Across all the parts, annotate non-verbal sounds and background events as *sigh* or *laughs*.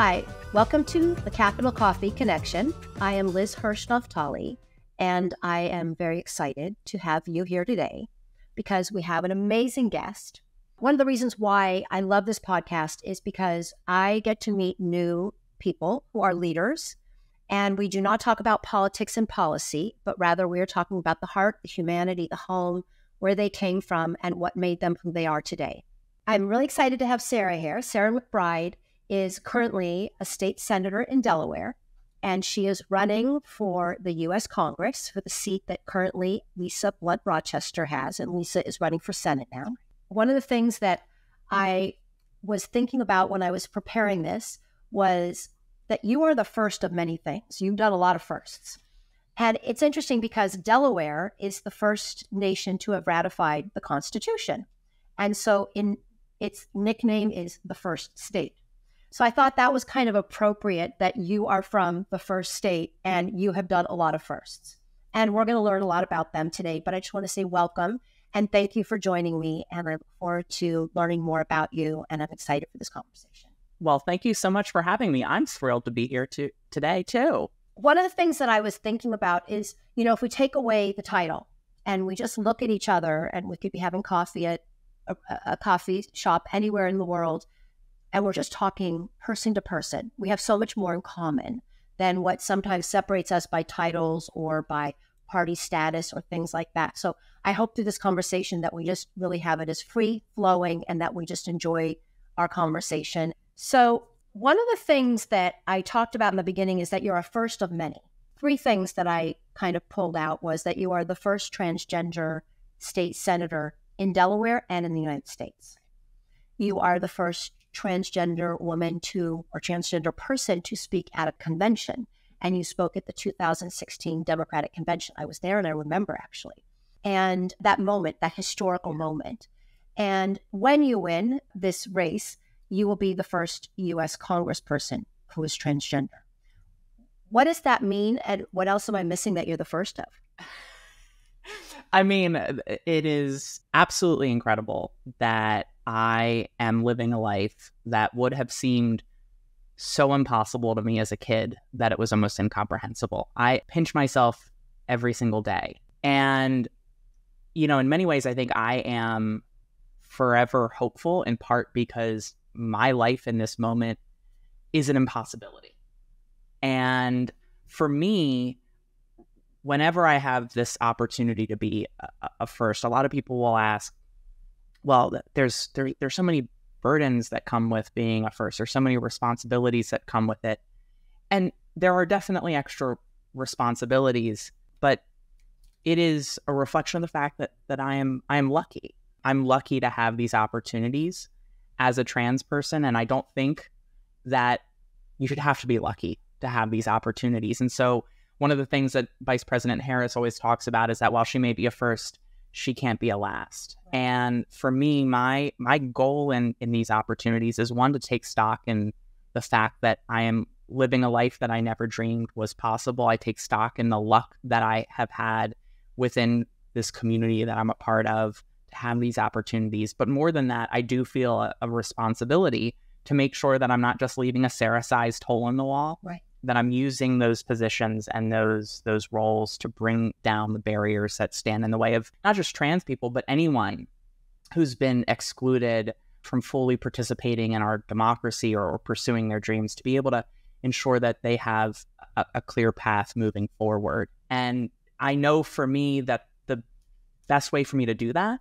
Hi, welcome to the Capitol Coffee Connection. I am Liz Hirsch Naftali, and I am very excited to have you here today because we have an amazing guest. One of the reasons why I love this podcast is because I get to meet new people who are leaders, and we do not talk about politics and policy, but rather we're talking about the heart, the humanity, the home, where they came from, and what made them who they are today. I'm really excited to have Sarah here. Sarah McBride is currently a state senator in Delaware, and she is running for the U.S. Congress for the seat that currently Lisa Blunt Rochester has, and Lisa is running for Senate now. One of the things that I was thinking about when I was preparing this was that you are the first of many things. You've done a lot of firsts. And it's interesting because Delaware is the first nation to have ratified the Constitution. And so in its nickname is the first state. So I thought that was kind of appropriate that you are from the first state and you have done a lot of firsts. And we're going to learn a lot about them today. But I just want to say welcome and thank you for joining me. And I look forward to learning more about you. And I'm excited for this conversation. Well, thank you so much for having me. I'm thrilled to be here to, today, too. One of the things that I was thinking about is, you know, if we take away the title and we just look at each other and we could be having coffee at a, a coffee shop anywhere in the world and we're just talking person to person. We have so much more in common than what sometimes separates us by titles or by party status or things like that. So I hope through this conversation that we just really have it as free flowing and that we just enjoy our conversation. So one of the things that I talked about in the beginning is that you're a first of many. Three things that I kind of pulled out was that you are the first transgender state senator in Delaware and in the United States. You are the first transgender woman to or transgender person to speak at a convention. And you spoke at the 2016 Democratic Convention. I was there and I remember actually. And that moment, that historical moment. And when you win this race, you will be the first US congressperson who is transgender. What does that mean? And what else am I missing that you're the first of? *laughs* I mean, it is absolutely incredible that I am living a life that would have seemed so impossible to me as a kid that it was almost incomprehensible. I pinch myself every single day. And, you know, in many ways, I think I am forever hopeful in part because my life in this moment is an impossibility. And for me, whenever I have this opportunity to be a, a first, a lot of people will ask, well, there's there, there's so many burdens that come with being a first. There's so many responsibilities that come with it, and there are definitely extra responsibilities. But it is a reflection of the fact that that I am I am lucky. I'm lucky to have these opportunities as a trans person, and I don't think that you should have to be lucky to have these opportunities. And so, one of the things that Vice President Harris always talks about is that while she may be a first, she can't be a last. And for me, my my goal in in these opportunities is one to take stock in the fact that I am living a life that I never dreamed was possible. I take stock in the luck that I have had within this community that I'm a part of to have these opportunities. But more than that, I do feel a, a responsibility to make sure that I'm not just leaving a Sarah-sized hole in the wall, right that I'm using those positions and those those roles to bring down the barriers that stand in the way of not just trans people, but anyone who's been excluded from fully participating in our democracy or, or pursuing their dreams to be able to ensure that they have a, a clear path moving forward. And I know for me that the best way for me to do that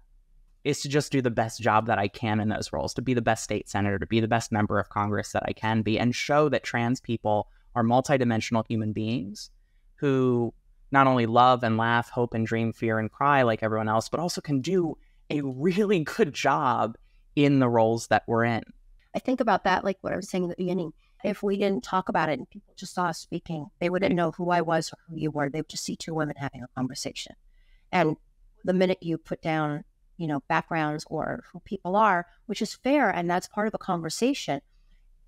is to just do the best job that I can in those roles, to be the best state senator, to be the best member of Congress that I can be, and show that trans people are multidimensional human beings who not only love and laugh, hope and dream, fear and cry like everyone else, but also can do a really good job in the roles that we're in. I think about that, like what I was saying at the beginning. If we didn't talk about it and people just saw us speaking, they wouldn't know who I was or who you were. They would just see two women having a conversation. And the minute you put down, you know, backgrounds or who people are, which is fair and that's part of a conversation,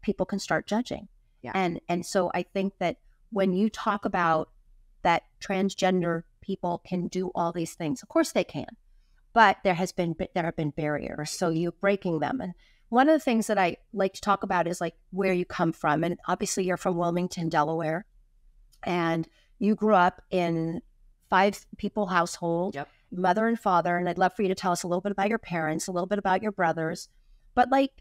people can start judging. Yeah. And and so I think that when you talk about that transgender people can do all these things, of course they can, but there has been there have been barriers. So you're breaking them. And one of the things that I like to talk about is like where you come from. And obviously, you're from Wilmington, Delaware, and you grew up in five people household, Yep. mother and father. And I'd love for you to tell us a little bit about your parents, a little bit about your brothers. But like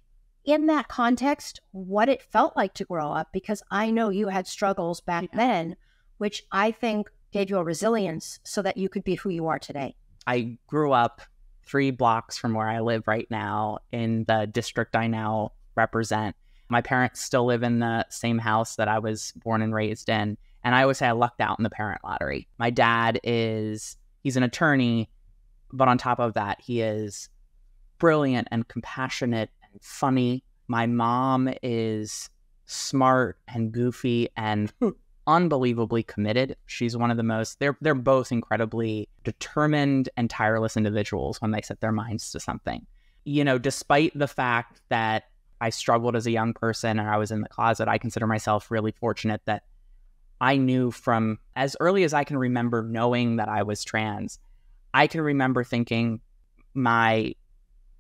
in that context, what it felt like to grow up, because I know you had struggles back Yeah. then, which I think gave you a resilience so that you could be who you are today. I grew up three blocks from where I live right now in the district I now represent. My parents still live in the same house that I was born and raised in. And I always say I lucked out in the parent lottery. My dad is, he's an attorney, but on top of that, he is brilliant and compassionate funny. My mom is smart and goofy and unbelievably committed. She's one of the most they're they're both incredibly determined and tireless individuals when they set their minds to something. You know, despite the fact that I struggled as a young person and I was in the closet, I consider myself really fortunate that I knew from as early as I can remember knowing that I was trans. I can remember thinking my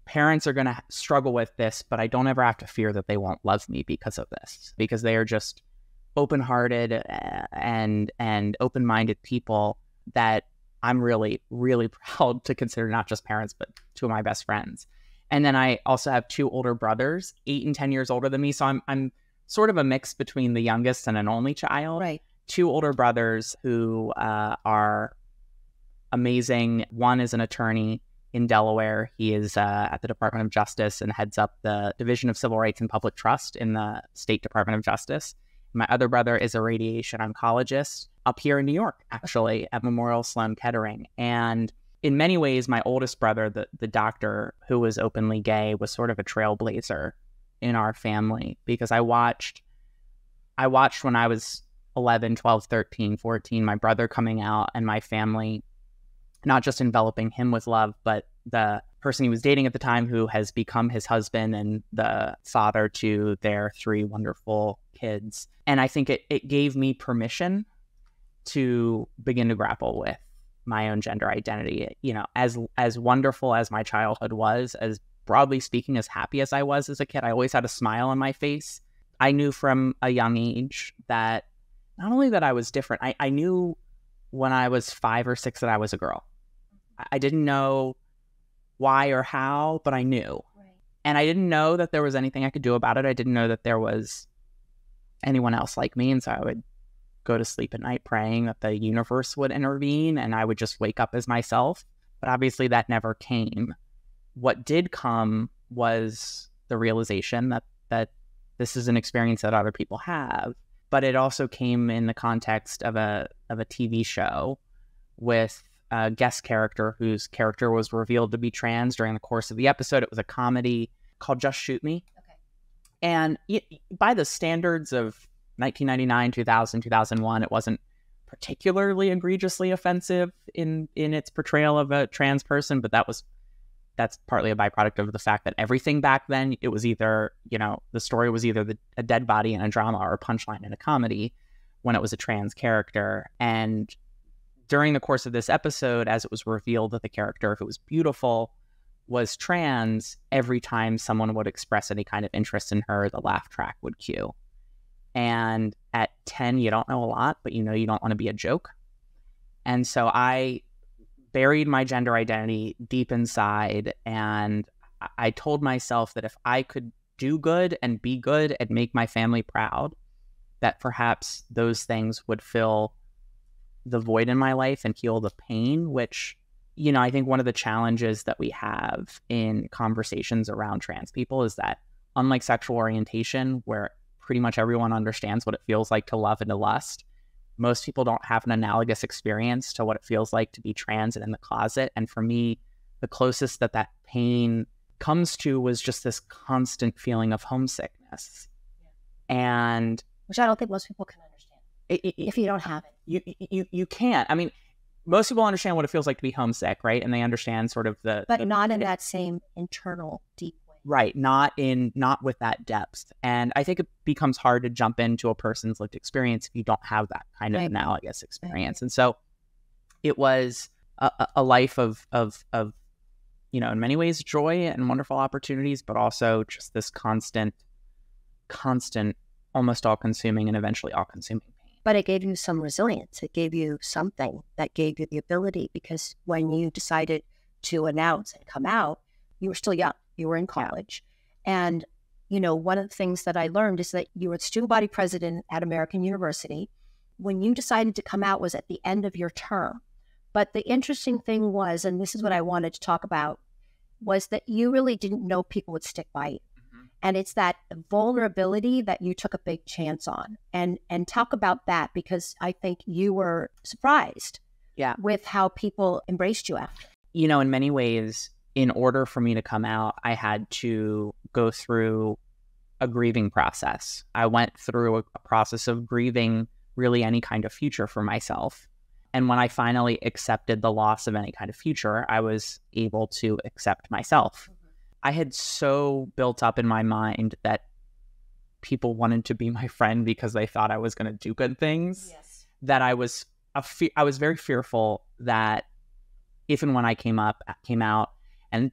parents are going to struggle with this, but I don't ever have to fear that they won't love me because of this, because they are just open-hearted uh, and and open-minded people that I'm really really *laughs* proud to consider not just parents but two of my best friends. And then I also have two older brothers, 8 and 10 years older than me, so I'm I'm sort of a mix between the youngest and an only child. Right. Two older brothers who uh, are amazing. One is an attorney in Delaware. He is uh, at the Department of Justice and heads up the Division of Civil Rights and Public Trust in the State Department of Justice. My other brother is a radiation oncologist up here in New York, actually, at Memorial Sloan Kettering. And in many ways, my oldest brother, the, the doctor who was openly gay, was sort of a trailblazer in our family because I watched I watched when I was 11, 12, 13, 14, my brother coming out and my family not just enveloping him with love, but the person he was dating at the time who has become his husband and the father to their three wonderful kids. And I think it, it gave me permission to begin to grapple with my own gender identity. You know, as as wonderful as my childhood was, as broadly speaking, as happy as I was as a kid, I always had a smile on my face. I knew from a young age that not only that I was different, I, I knew when I was five or six that I was a girl. I, didn't know why or how, but I knew. And I didn't know that there was anything I could do about it. I didn't know that there was anyone else like me. And so I would go to sleep at night praying that the universe would intervene and I would just wake up as myself. But obviously that never came. What did come was the realization that that this is an experience that other people have. But it also came in the context of a of a TV show with a guest character whose character was revealed to be trans during the course of the episode. It was a comedy called Just Shoot Me. Okay. And y- by the standards of 1999, 2000, 2001, it wasn't particularly egregiously offensive in in its portrayal of a trans person, but that was that's partly a byproduct of the fact that everything back then it was either you know the story was either the, a dead body in a drama or a punchline in a comedy when it was a trans character and during the course of this episode as it was revealed that the character if it was beautiful was trans every time someone would express any kind of interest in her the laugh track would cue. And at 10 you don't know a lot but you know you don't want to be a joke. And so i buried my gender identity deep inside and I- told myself that if I could do good and be good and make my family proud, that perhaps those things would fill the void in my life and heal the pain, which, you know, I think one of the challenges that we have in conversations around trans people is that unlike sexual orientation, where pretty much everyone understands what it feels like to love and to lust, most people don't have an analogous experience to what it feels like to be trans and in the closet. And for me, the closest that that pain comes to was just this constant feeling of homesickness. And Which I don't think most people can understand it, it, if you don't have it. you, you you can't. I mean, most people understand what it feels like to be homesick, right? And they understand sort of the But the- not in that same internal deep way. right not in not with that depth and i think it becomes hard to jump into a person's lived experience if you don't have that kind of Right. analogous experience and so it was a, a- life of of of you know, in many ways, joy and wonderful opportunities, but also just this constant, constant, almost all consuming and eventually all consuming. But it gave you some resilience. It gave you something that gave you the ability because when you decided to announce and come out, you were still young. You were in college. And, you know, one of the things that I learned is that you were the student body president at American University. When you decided to come out was at the end of your term. But the interesting thing was, and this is what I wanted to talk about, was that you really didn't know people would stick by you. And it's that vulnerability that you took a big chance on. And and talk about that because I think you were surprised yeah. with how people embraced you after. You know, in many ways, in order for me to come out, I had to go through a grieving process. I went through a, a process of grieving really any kind of future for myself and when I finally accepted the loss of any kind of future, I was able to accept myself. I had so built up in my mind that people wanted to be my friend because they thought I was going to do good things yes. that I was a fe- I was very fearful that if and when I came up came out and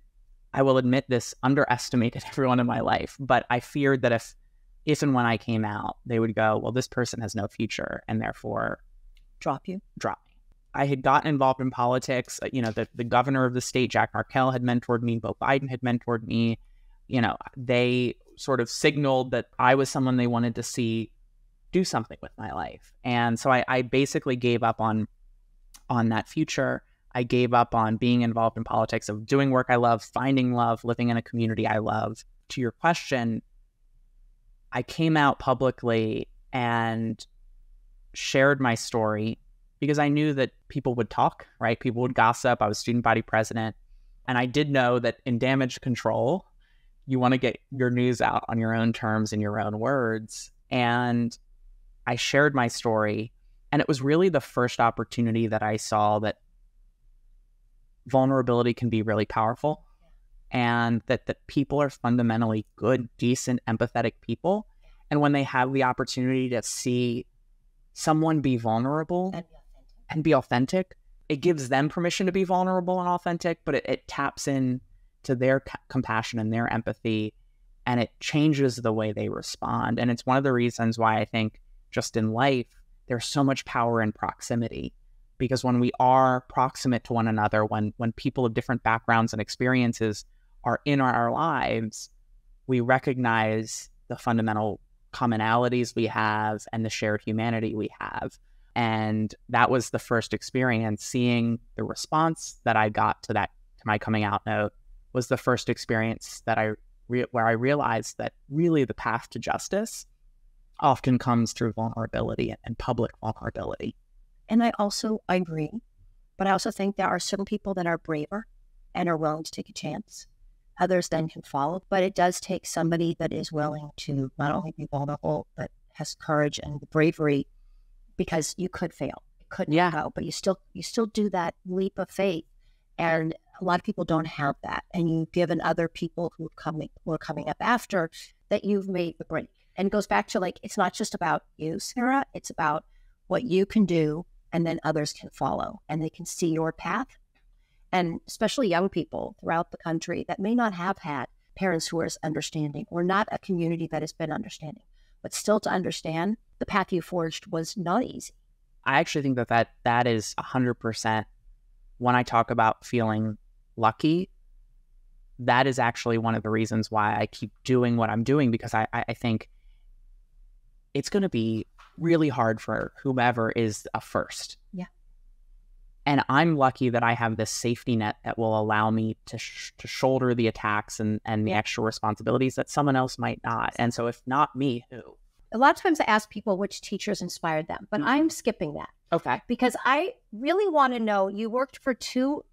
I will admit this underestimated *laughs* everyone in my life, but I feared that if if and when I came out, they would go, well, this person has no future and therefore drop you. Drop I had gotten involved in politics. Uh, you know, the, the governor of the state, Jack Markell, had mentored me. Beau Biden had mentored me. You know, they sort of signaled that I was someone they wanted to see do something with my life. And so I, I basically gave up on on that future. I gave up on being involved in politics, of doing work I love, finding love, living in a community I love. To your question, I came out publicly and shared my story because I knew that people would talk, right? People would gossip. I was student body president. And I did know that in damage control, you want to get your news out on your own terms in your own words. And I shared my story. And it was really the first opportunity that I saw that vulnerability can be really powerful and that, that people are fundamentally good, decent, empathetic people. And when they have the opportunity to see someone be vulnerable and be authentic. It gives them permission to be vulnerable and authentic, but it, it taps in to their compassion and their empathy, and it changes the way they respond. And it's one of the reasons why I think just in life, there's so much power in proximity because when we are proximate to one another, when when people of different backgrounds and experiences are in our lives, we recognize the fundamental commonalities we have and the shared humanity we have. And that was the first experience. Seeing the response that I got to that, to my coming out note, was the first experience that I, re- where I realized that really the path to justice often comes through vulnerability and public vulnerability. And I also I agree, but I also think there are some people that are braver and are willing to take a chance. Others then can follow, but it does take somebody that is willing to not only be vulnerable, but has courage and the bravery because you could fail. It could yeah. go, but you still you still do that leap of faith. And a lot of people don't have that. And you've given other people who coming who are coming up after that you've made the break. And it goes back to like it's not just about you, Sarah. It's about what you can do and then others can follow and they can see your path. And especially young people throughout the country that may not have had parents who are understanding or not a community that has been understanding, but still to understand the path you forged was not easy. I actually think that that, that is 100% when I talk about feeling lucky. That is actually one of the reasons why I keep doing what I'm doing because I, I think it's going to be really hard for whomever is a first. Yeah. And I'm lucky that I have this safety net that will allow me to sh- to shoulder the attacks and, and the yeah. extra responsibilities that someone else might not. And so, if not me, who? A lot of times I ask people which teachers inspired them, but mm-hmm. I'm skipping that. Okay. Because I really want to know you worked for two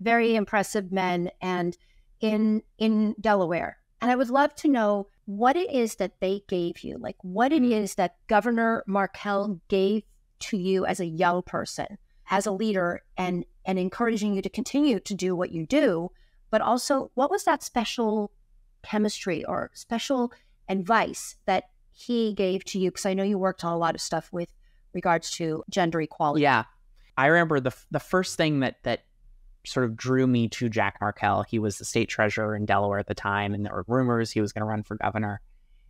very impressive men and in in Delaware. And I would love to know what it is that they gave you, like what it is that Governor Markell gave to you as a young person, as a leader, and and encouraging you to continue to do what you do, but also what was that special chemistry or special advice that he gave to you? Because I know you worked on a lot of stuff with regards to gender equality. Yeah. I remember the the first thing that that sort of drew me to Jack Markell. He was the state treasurer in Delaware at the time, and there were rumors he was going to run for governor.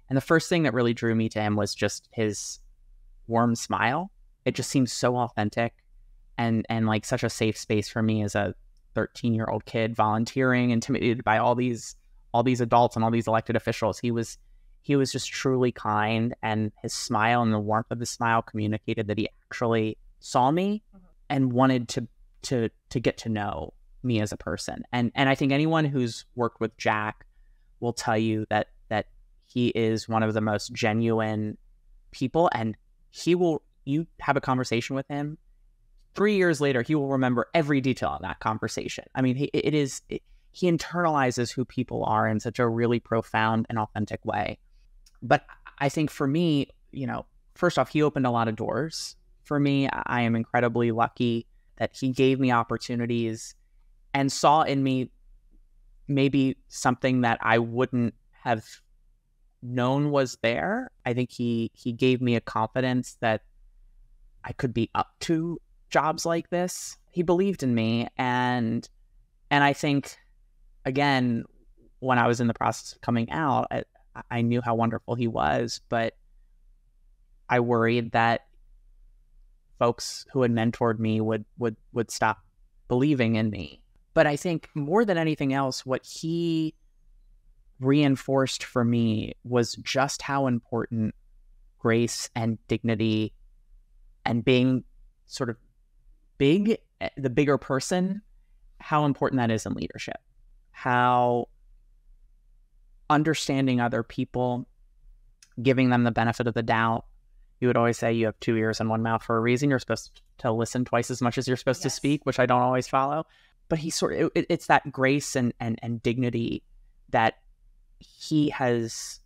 And the first thing that really drew me to him was just his warm smile. It just seems so authentic and and like such a safe space for me as a 13 year old kid volunteering, intimidated by all these all these adults and all these elected officials. He was he was just truly kind and his smile and the warmth of his smile communicated that he actually saw me mm-hmm. and wanted to to to get to know me as a person. And and I think anyone who's worked with Jack will tell you that that he is one of the most genuine people and he will you have a conversation with him three years later he will remember every detail of that conversation i mean he, it is it, he internalizes who people are in such a really profound and authentic way but i think for me you know first off he opened a lot of doors for me i am incredibly lucky that he gave me opportunities and saw in me maybe something that i wouldn't have known was there. I think he he gave me a confidence that I could be up to jobs like this. He believed in me and and I think again when I was in the process of coming out, I knew how wonderful he was, but I worried that folks who had mentored me would would would stop believing in me. But I think more than anything else, what he reinforced for me was just how important grace and dignity and being sort of big, eh, the bigger person, how important that is in leadership. How understanding other people, giving them the benefit of the doubt. You would always say you have two ears and one mouth for a reason. You're supposed to listen twice as much as you're supposed yes. to speak, which I don't always follow. But he sort of it, it's that grace and, and and dignity that he has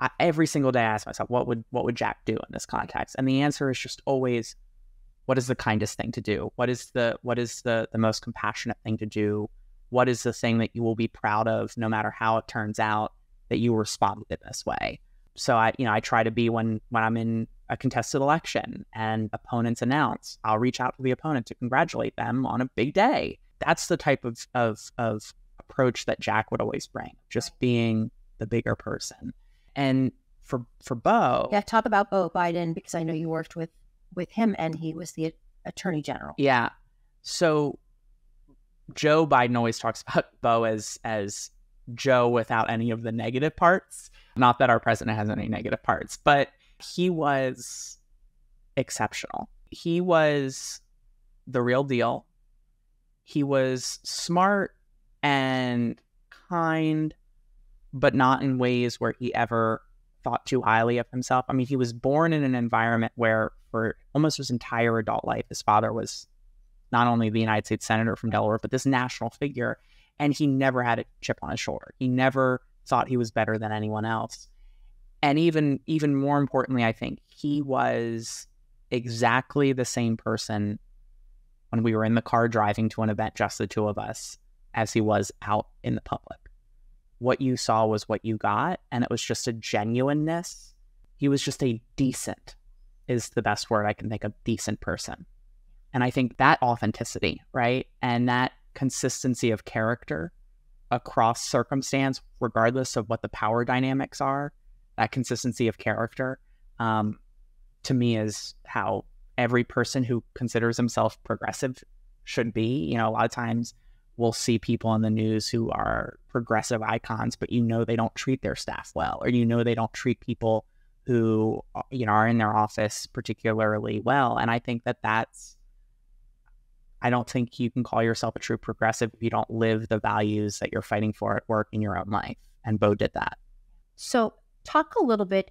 I, every single day I ask myself, what would what would Jack do in this context? And the answer is just always, what is the kindest thing to do? What is the what is the the most compassionate thing to do? What is the thing that you will be proud of, no matter how it turns out that you responded in this way? So I, you know, I try to be when when I'm in a contested election and opponents announce, I'll reach out to the opponent to congratulate them on a big day. That's the type of of of approach that Jack would always bring, just being the bigger person. And for for Beau, yeah, talk about Beau Biden because I know you worked with with him and he was the attorney general. Yeah. So Joe Biden always talks *laughs* about Beau as as Joe without any of the negative parts. Not that our president has any negative parts, but he was exceptional. He was the real deal. He was smart and kind but not in ways where he ever thought too highly of himself. I mean, he was born in an environment where, for almost his entire adult life, his father was not only the United States Senator from Delaware, but this national figure. And he never had a chip on his shoulder. He never thought he was better than anyone else. And even even more importantly, I think he was exactly the same person when we were in the car driving to an event, just the two of us, as he was out in the public what you saw was what you got and it was just a genuineness he was just a decent is the best word i can think of decent person and i think that authenticity right and that consistency of character across circumstance regardless of what the power dynamics are that consistency of character um, to me is how every person who considers himself progressive should be you know a lot of times we'll see people in the news who are progressive icons, but you know they don't treat their staff well, or you know they don't treat people who uh, you know are in their office particularly well. And I think that that's I don't think you can call yourself a true progressive if you don't live the values that you're fighting for at work in your own life. And Beau did that. So talk a little bit.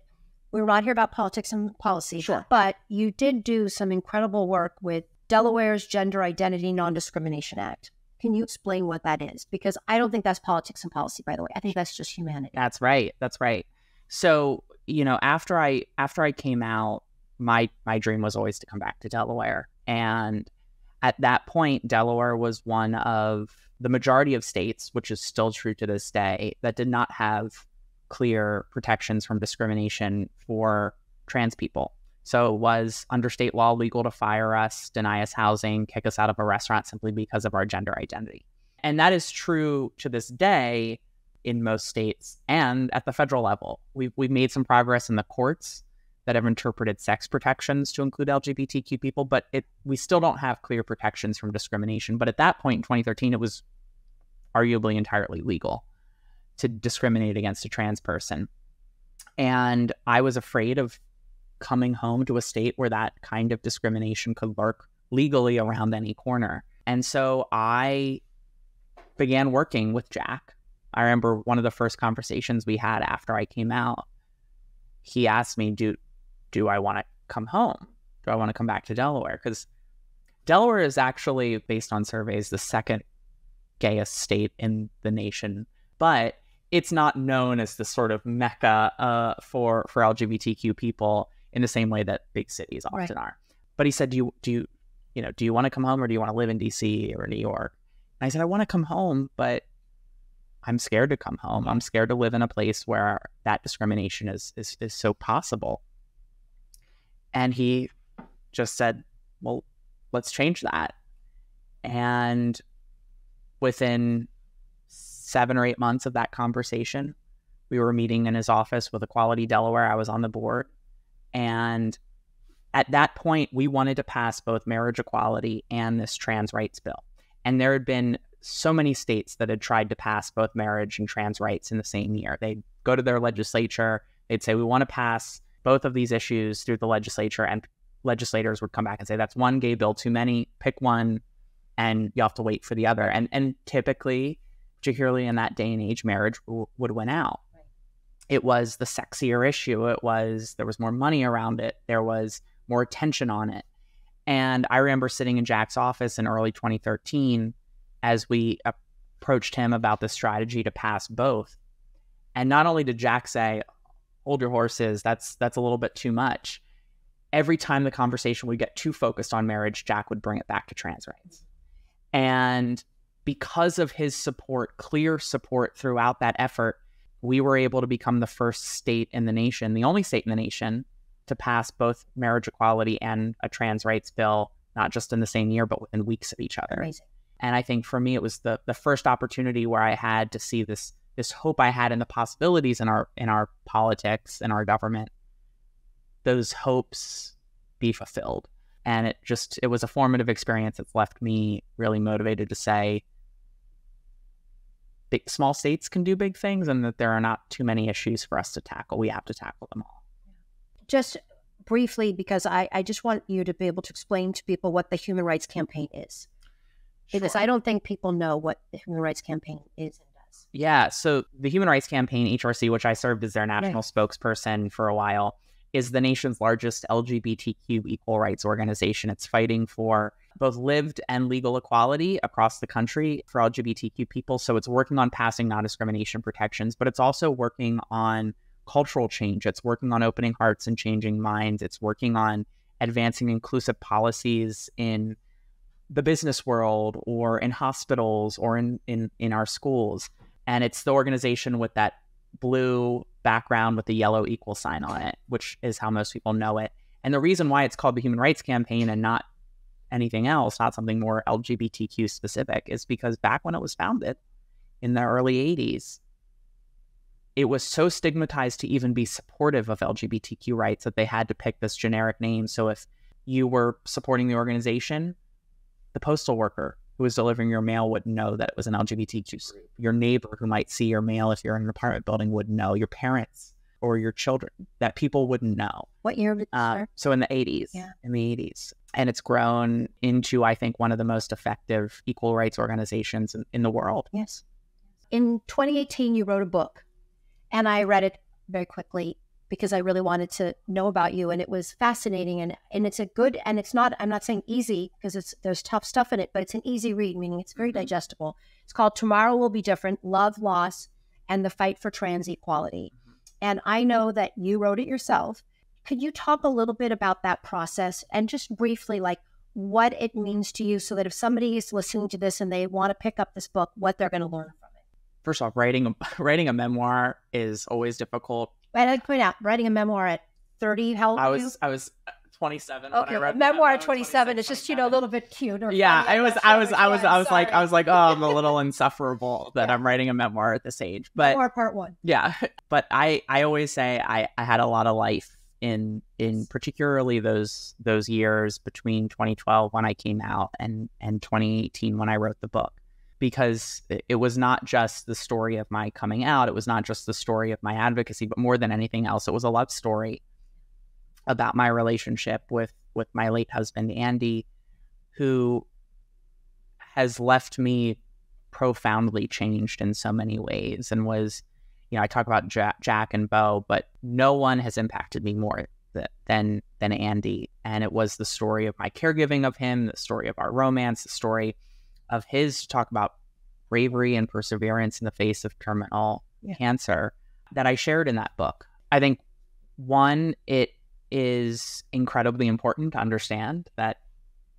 We're not here about politics and policy, sure. but you did do some incredible work with Delaware's Gender Identity Non Discrimination Act. Can you explain what that is? Because I don't think that's politics and policy, by the way. I think that's just humanity. That's right. That's right. So, you know, after I after I came out, my my dream was always to come back to Delaware. And at that point, Delaware was one of the majority of states, which is still true to this day, that did not have clear protections from discrimination for trans people. So it was under state law legal to fire us, deny us housing, kick us out of a restaurant simply because of our gender identity. And that is true to this day in most states and at the federal level. We've, we've made some progress in the courts that have interpreted sex protections to include LGBTQ people, but it, we still don't have clear protections from discrimination. But at that point in 2013, it was arguably entirely legal to discriminate against a trans person. And I was afraid of coming home to a state where that kind of discrimination could lurk legally around any corner. And so I began working with Jack. I remember one of the first conversations we had after I came out. He asked me, "Do do I want to come home? Do I want to come back to Delaware?" Because Delaware is actually, based on surveys, the second gayest state in the nation, but it's not known as the sort of mecca uh, for for LGBTQ people in the same way that big cities often right. are. But he said, "Do you do you you know do you want to come home or do you want to live in D.C. or New York?" And I said, "I want to come home, but I'm scared to come home. I'm scared to live in a place where that discrimination is is is so possible." And he just said, "Well, let's change that." And within seven or eight months of that conversation, we were meeting in his office with Equality Delaware. I was on the board. And at that point, we wanted to pass both marriage equality and this trans rights bill. And there had been so many states that had tried to pass both marriage and trans rights in the same year. They'd go to their legislature, they'd say, We want to pass both of these issues through the legislature. And legislators would come back and say, That's one gay bill too many, pick one, and you have to wait for the other. And, and typically, particularly in that day and age, marriage w- would win out. It was the sexier issue. It was, there was more money around it. There was more attention on it. And I remember sitting in Jack's office in early 2013 as we approached him about the strategy to pass both. And not only did Jack say, hold your horses, that's that's a little bit too much. Every time the conversation would get too focused on marriage, Jack would bring it back to trans rights. And because of his support, clear support throughout that effort, we were able to become the first state in the nation, the only state in the nation to pass both marriage equality and a trans rights bill, not just in the same year, but within weeks of each other. Amazing. And I think for me, it was the the first opportunity where I had to see this this hope I had in the possibilities in our in our politics and our government. Those hopes be fulfilled, and it just it was a formative experience that's left me really motivated to say big small states can do big things and that there are not too many issues for us to tackle. We have to tackle them all. Just briefly, because I, I just want you to be able to explain to people what the Human Rights Campaign is. Sure. Because I don't think people know what the Human Rights Campaign is Yeah. So the Human Rights Campaign, HRC, which I served as their national spokesperson for a while, is the nation's largest LGBTQ equal rights organization. It's fighting for both lived and legal equality across the country for LGBTQ people. So it's working on passing non discrimination protections, but it's also working on cultural change. It's working on opening hearts and changing minds. It's working on advancing inclusive policies in the business world or in hospitals or in, in, in our schools. And it's the organization with that blue background with the yellow equal sign on it, which is how most people know it. And the reason why it's called the Human Rights Campaign and not anything else, not something more LGBTQ specific, is because back when it was founded in the early 80s, it was so stigmatized to even be supportive of LGBTQ rights that they had to pick this generic name. So if you were supporting the organization, the postal worker who was delivering your mail wouldn't know that it was an LGBTQ group. Your neighbor who might see your mail if you're in an apartment building wouldn't know. Your parents or your children that people wouldn't know. What year? Uh, so in the 80s. Yeah. In the 80s. And it's grown into, I think, one of the most effective equal rights organizations in, in the world. Yes. In 2018, you wrote a book, and I read it very quickly because I really wanted to know about you, and it was fascinating. and And it's a good, and it's not. I'm not saying easy because it's there's tough stuff in it, but it's an easy read, meaning it's very mm-hmm. digestible. It's called "Tomorrow Will Be Different: Love, Loss, and the Fight for Trans Equality." And I know that you wrote it yourself. Could you talk a little bit about that process and just briefly, like what it means to you, so that if somebody is listening to this and they want to pick up this book, what they're going to learn from it? First off, writing a, *laughs* writing a memoir is always difficult. I'd like to point out, writing a memoir at 30, how old I was you? I was 27. Okay, well, memoir at 27 is just you know a little bit cute. Or yeah. I was, I'm I was, I was. I was like, I was like, oh, I'm a little *laughs* insufferable that Yeah. I'm writing a memoir at this age. But memoir part one. yeah, but I, I always say I, I had a lot of life in, in particularly those, those years between 2012 when I came out and, and 2018 when I wrote the book. Because it- was not just the story of my coming out, it was not just the story of my advocacy, but more than anything else, it was a love story about my relationship with with my late husband Andy, who has left me profoundly changed in so many ways, and was, you know, I talk about Jack, Jack and Beau, but no one has impacted me more th- than than Andy, and it was the story of my caregiving of him, the story of our romance, the story of his to talk about bravery and perseverance in the face of terminal Yeah. cancer that I shared in that book. I think one, it is incredibly important to understand that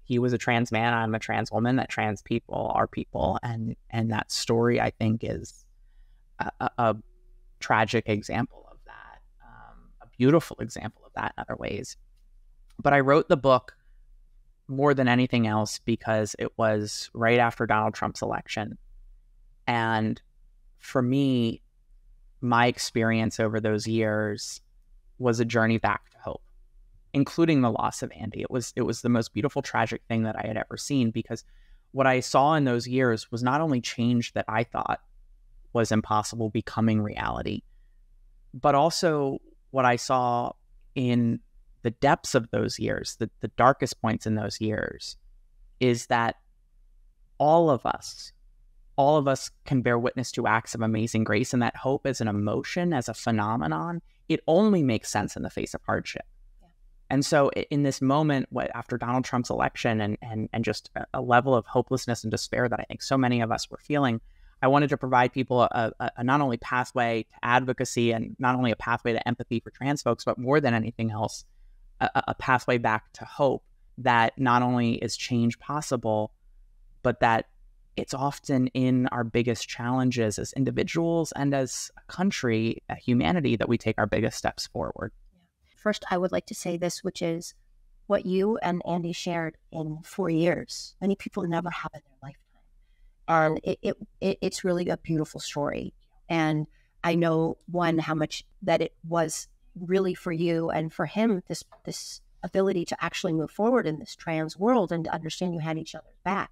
he was a trans man, I'm a trans woman, that trans people are people, and and that story I think is a, a, a tragic example of that, um, a beautiful example of that in other ways. But I wrote the book more than anything else because it was right after Donald Trump's election, and for me, my experience over those years was a journey back to hope including the loss of Andy. It was it was the most beautiful tragic thing that I had ever seen because what I saw in those years was not only change that I thought was impossible becoming reality, but also what I saw in the depths of those years, the, the darkest points in those years, is that all of us, all of us can bear witness to acts of amazing grace, and that hope as an emotion, as a phenomenon, it only makes sense in the face of hardship. And so, in this moment, what, after Donald Trump's election and and and just a, a level of hopelessness and despair that I think so many of us were feeling, I wanted to provide people a, a, a not only pathway to advocacy and not only a pathway to empathy for trans folks, but more than anything else, a, a- pathway back to hope that not only is change possible, but that it's often in our biggest challenges as individuals and as a country, a humanity, that we take our biggest steps forward. First, I would like to say this, which is what you and Andy shared in four years. Many people never have in their lifetime. And it, it, it it's really a beautiful story. And I know one how much that it was really for you and for him this this ability to actually move forward in this trans world and to understand you had each other's back.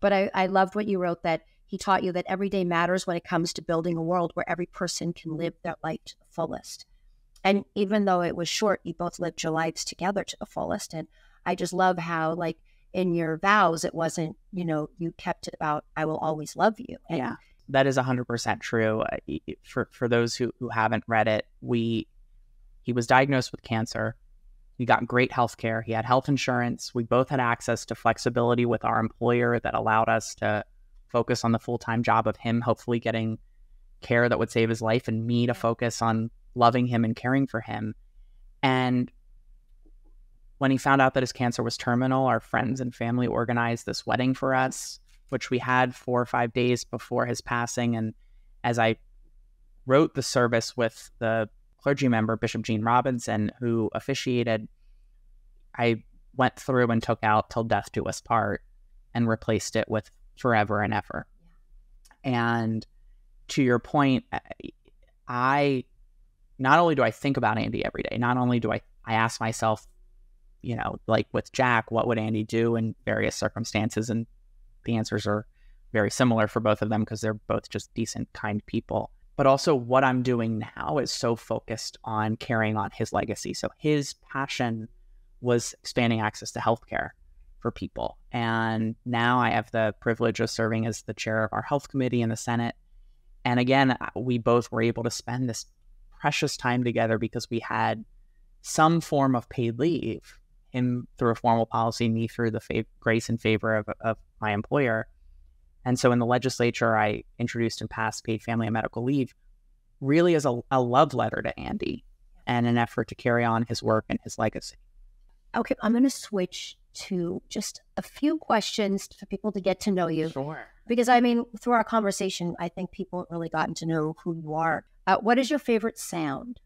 But I, I loved what you wrote that he taught you that every day matters when it comes to building a world where every person can live their life to the fullest. And even though it was short, you both lived your lives together to the fullest. And I just love how, like, in your vows, it wasn't, you know, you kept it about, I will always love you. And yeah that is 100% true for for those who who haven't read it we he was diagnosed with cancer. He got great health care. He had health insurance. We both had access to flexibility with our employer that allowed us to focus on the full-time job of him hopefully getting care that would save his life and me to focus on loving him and caring for him. And when he found out that his cancer was terminal our friends and family organized this wedding for us which we had four or five days before his passing. And as I wrote the service with the clergy member, Bishop Gene Robinson, who officiated, I went through and took out Till Death Do Us Part and replaced it with Forever and Ever. And to your point, I- I not only do I think about Andy every day, not only do I, I ask myself, you know, like with Jack, what would Andy do in various circumstances? And the answers are very similar for both of them because they're both just decent, kind people. But also, what I'm doing now is so focused on carrying on his legacy. So, his passion was expanding access to healthcare for people. And now I have the privilege of serving as the chair of our health committee in the Senate. And again, uh, we both were able to spend this precious time together because we had some form of paid leave him through a formal policy, me through the grace and favor of, of my employer. And so in the legislature, I introduced and passed paid family and medical leave really as a, a love letter to Andy and an effort to carry on his work and his legacy. okay, I'm going to switch to just a few questions for people to get to know you. Sure. Because I mean, through our conversation, I think people have really gotten to know who you are. Uh, what is your favorite sound?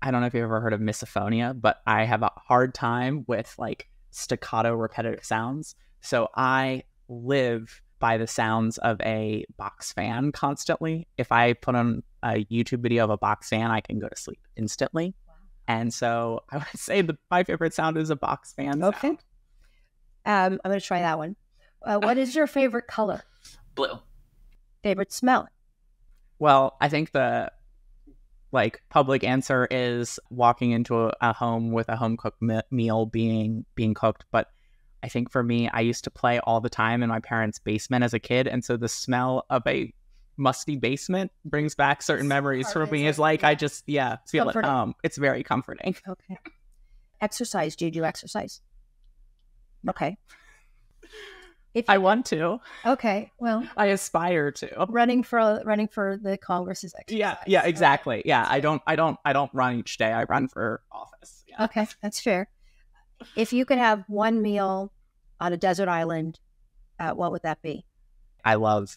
I don't know if you've ever heard of misophonia, but I have a hard time with like staccato repetitive sounds. So I live by the sounds of a box fan constantly. If I put on a YouTube video of a box fan, I can go to sleep instantly. Wow. And so I would say that my favorite sound is a box fan. Okay. Sound. Um, I'm going to try that one. Uh, what is your favorite color? Blue. Favorite smell? Well, I think the like public answer is walking into a, a home with a home cooked me- meal being being cooked, but I think for me, I used to play all the time in my parents' basement as a kid, and so the smell of a musty basement brings back certain memories for me. It's like yeah. I just yeah feel comforting. it. Um, it's very comforting. Okay. Exercise? Do you do exercise? Okay. If I want to. Okay. Well, I aspire to. Running for running for the Congress is exercise. Yeah. Yeah. Exactly. Yeah. I don't. I don't. I don't run each day. I run for office. Yeah. Okay, that's fair if you could have one meal on a desert island, uh, what would that be? I love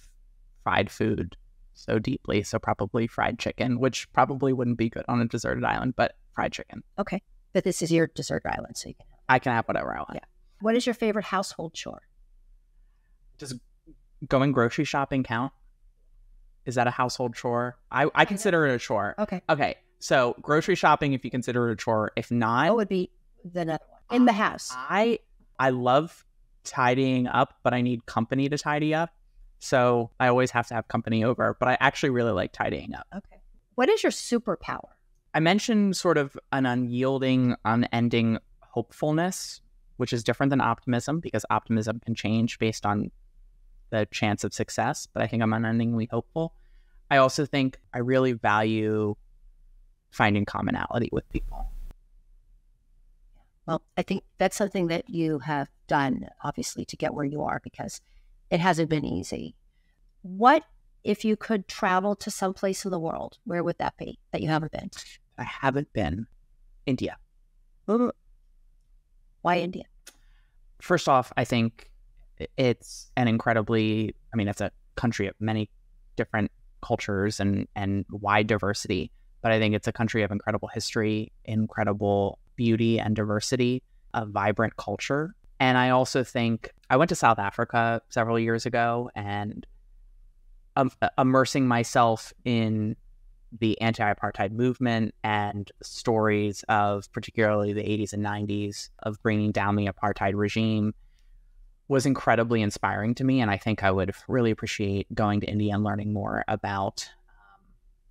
fried food so deeply. So probably fried chicken, which probably wouldn't be good on a deserted island, but fried chicken. Okay. But this is your desert island, so you can have I can have whatever I want. Yeah. What is your favorite household chore? Does going grocery shopping count? Is that a household chore? I, I consider it a chore. Okay. Okay. So grocery shopping, if you consider it a chore, if not, what would be the other one? In the ah, house. I I love tidying up, but I need company to tidy up. So I always have to have company over, but I actually really like tidying up. Okay. What is your superpower? I mentioned sort of an unyielding, unending hopefulness, which is different than optimism because optimism can change based on the chance of success, but I think I'm unendingly hopeful. I also think I really value finding commonality with people. Well, I think that's something that you have done, obviously, to get where you are because it hasn't been easy. What if you could travel to some place in the world? Where would that be that you haven't been? I haven't been. India. Why India? First off, I think it's an incredibly, I mean, it's a country of many different cultures and, and wide diversity, but I think it's a country of incredible history, incredible beauty and diversity, a vibrant culture. And I also think I went to South Africa several years ago and um, immersing myself in the anti apartheid movement and stories of particularly the 80s and 90s of bringing down the apartheid regime was incredibly inspiring to me. And I think I would really appreciate going to India and learning more about um,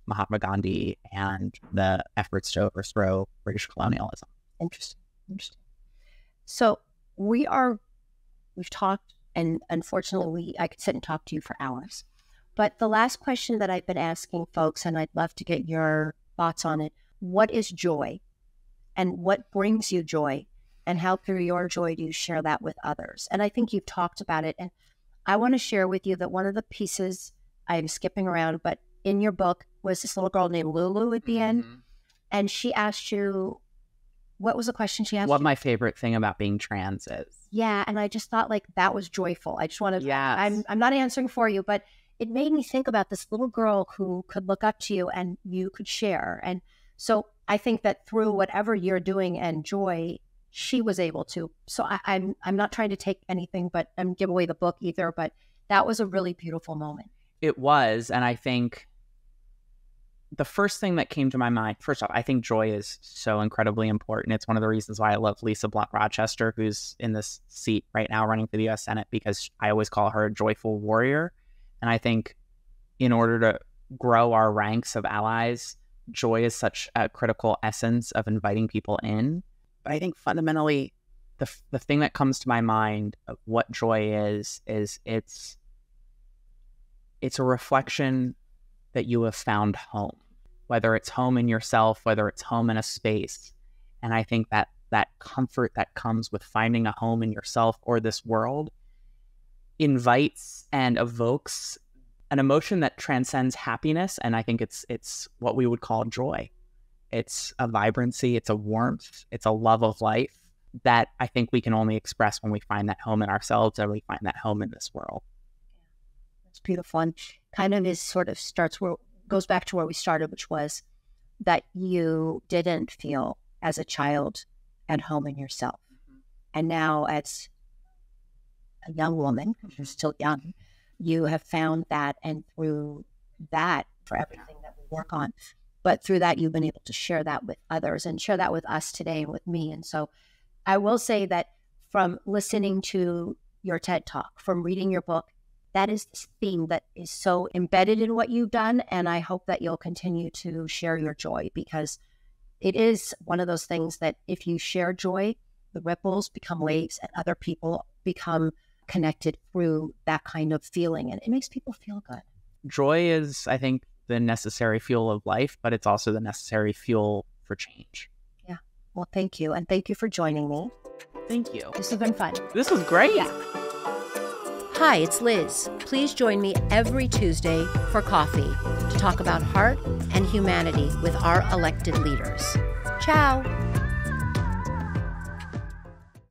Mahatma Gandhi and the efforts to overthrow British colonialism. Interesting. Interesting. So we are, we've talked, and unfortunately, we, I could sit and talk to you for hours. But the last question that I've been asking folks, and I'd love to get your thoughts on it what is joy? And what brings you joy? And how through your joy do you share that with others? And I think you've talked about it. And I want to share with you that one of the pieces I'm skipping around, but in your book was this little girl named Lulu at the end. Mm-hmm. And she asked you, what was the question she asked? What my favorite thing about being trans is. Yeah, and I just thought like that was joyful. I just wanted. Yeah. I'm I'm not answering for you, but it made me think about this little girl who could look up to you and you could share. And so I think that through whatever you're doing and joy, she was able to. So I, I'm I'm not trying to take anything, but I'm give away the book either. But that was a really beautiful moment. It was, and I think the first thing that came to my mind, first off, I think joy is so incredibly important. It's one of the reasons why I love Lisa Blunt Rochester, who's in this seat right now running for the US Senate, because I always call her a joyful warrior. And I think in order to grow our ranks of allies, joy is such a critical essence of inviting people in. But I think fundamentally, the, the thing that comes to my mind of what joy is, is it's it's a reflection that you have found home, whether it's home in yourself, whether it's home in a space. And I think that that comfort that comes with finding a home in yourself or this world invites and evokes an emotion that transcends happiness. And i think it's it's what we would call joy. It's a vibrancy. It's a warmth. It's a love of life that i think we can only express when we find that home in ourselves and we find that home in this world it's beautiful and kind of is sort of starts where goes back to where we started, which was that you didn't feel as a child at home in yourself. Mm-hmm. And now, as a young woman, you're still young, you have found that, and through that, for everything that we work on, but through that, you've been able to share that with others and share that with us today and with me. And so I will say that from listening to your TED Talk, from reading your book, that is this theme that is so embedded in what you've done. And I hope that you'll continue to share your joy because it is one of those things that if you share joy, the ripples become waves and other people become connected through that kind of feeling. And it makes people feel good. Joy is, I think, the necessary fuel of life, but it's also the necessary fuel for change. Yeah. Well, thank you. And thank you for joining me. Thank you. This has been fun. This was great. Yeah. Hi, it's Liz. Please join me every Tuesday for coffee to talk about heart and humanity with our elected leaders. Ciao.